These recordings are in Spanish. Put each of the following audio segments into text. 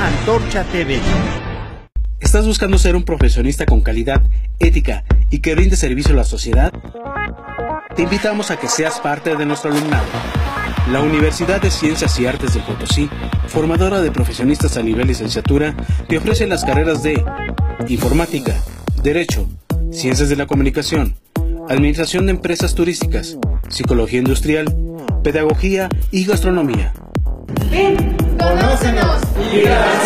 Antorcha TV. ¿Estás buscando ser un profesionista con calidad, ética y que rinde servicio a la sociedad? Te invitamos a que seas parte de nuestro alumnado. La Universidad de Ciencias y Artes de Potosí, formadora de profesionistas a nivel licenciatura, te ofrece las carreras de Informática, Derecho, Ciencias de la Comunicación, Administración de Empresas Turísticas, Psicología Industrial, Pedagogía y Gastronomía. Ven, conócenos y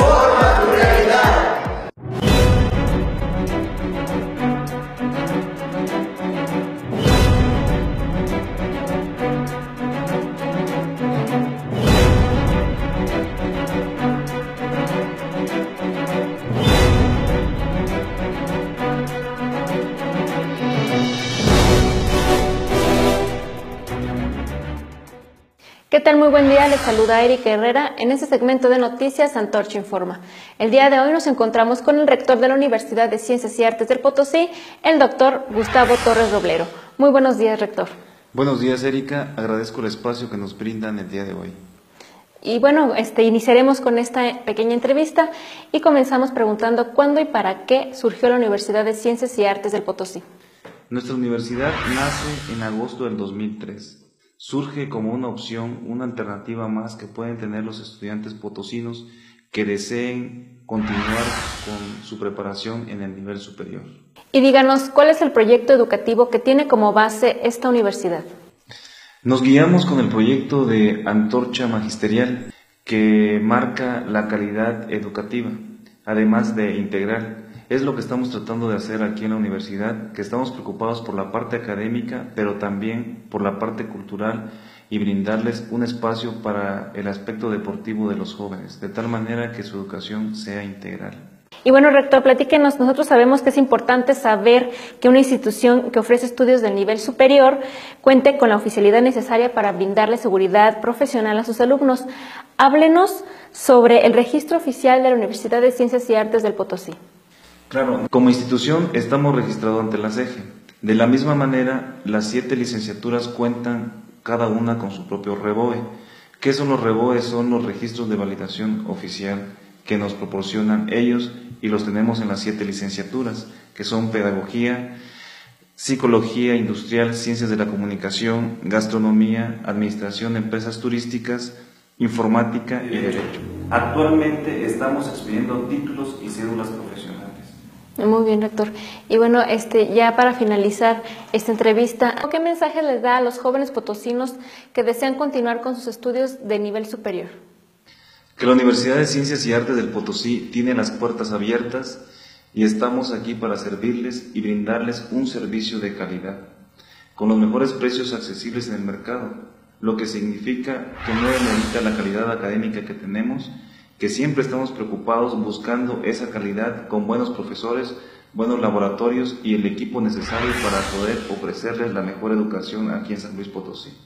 ¿Qué tal? Muy buen día, les saluda Erika Herrera en este segmento de noticias Antorcha Informa. El día de hoy nos encontramos con el rector de la Universidad de Ciencias y Artes del Potosí, el doctor Gustavo Torres Roblero. Muy buenos días, rector. Buenos días, Erika. Agradezco el espacio que nos brindan el día de hoy. Y bueno, este, iniciaremos con esta pequeña entrevista y comenzamos preguntando cuándo y para qué surgió la Universidad de Ciencias y Artes del Potosí. Nuestra universidad nace en agosto del 2003 surge como una opción, una alternativa más que pueden tener los estudiantes potosinos que deseen continuar con su preparación en el nivel superior. Y díganos, ¿cuál es el proyecto educativo que tiene como base esta universidad? Nos guiamos con el proyecto de Antorcha Magisterial, que marca la calidad educativa, además de integral. Es lo que estamos tratando de hacer aquí en la universidad, que estamos preocupados por la parte académica, pero también por la parte cultural y brindarles un espacio para el aspecto deportivo de los jóvenes, de tal manera que su educación sea integral. Y bueno, rector, platíquenos, nosotros sabemos que es importante saber que una institución que ofrece estudios de nivel superior cuente con la oficialidad necesaria para brindarle seguridad profesional a sus alumnos. Háblenos sobre el registro oficial de la Universidad de Ciencias y Artes del Potosí. Claro, como institución estamos registrados ante la CEGE. De la misma manera, las siete licenciaturas cuentan cada una con su propio REBOE. ¿Qué son los REBOE? Son los registros de validación oficial que nos proporcionan ellos y los tenemos en las siete licenciaturas, que son Pedagogía, Psicología Industrial, Ciencias de la Comunicación, Gastronomía, Administración Empresas Turísticas, Informática y Derecho. Actualmente estamos expidiendo títulos y cédulas profesionales. Muy bien, rector. Y bueno, este, ya para finalizar esta entrevista, ¿qué mensaje les da a los jóvenes potosinos que desean continuar con sus estudios de nivel superior? Que la Universidad de Ciencias y Artes del Potosí tiene las puertas abiertas y estamos aquí para servirles y brindarles un servicio de calidad, con los mejores precios accesibles en el mercado, lo que significa que no demerita la calidad académica que tenemos, que siempre estamos preocupados buscando esa calidad con buenos profesores, buenos laboratorios y el equipo necesario para poder ofrecerles la mejor educación aquí en San Luis Potosí.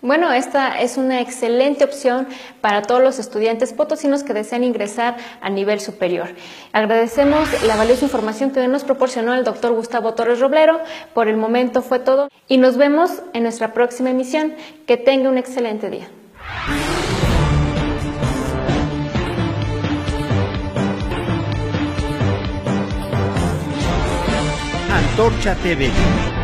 Bueno, esta es una excelente opción para todos los estudiantes potosinos que desean ingresar a nivel superior. Agradecemos la valiosa información que nos proporcionó el doctor Gustavo Torres Roblero. Por el momento fue todo y nos vemos en nuestra próxima emisión. Que tenga un excelente día. Antorcha TV.